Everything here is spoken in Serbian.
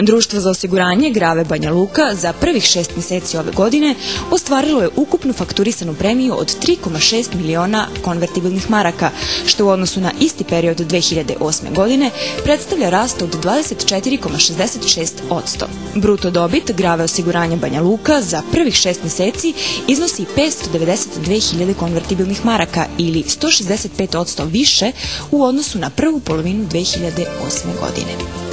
Društvo za osiguranje Grave Banja Luka za prvih šest mjeseci ove godine ostvarilo je ukupnu fakturisanu premiju od 3,6 miliona konvertibilnih maraka, što u odnosu na isti period 2008. godine predstavlja rast od 24,66%. Bruto dobit Grave osiguranja Banja Luka za prvih šest mjeseci iznosi 592.000 konvertibilnih maraka ili 165% više u odnosu na prvu polovinu 2008. godine.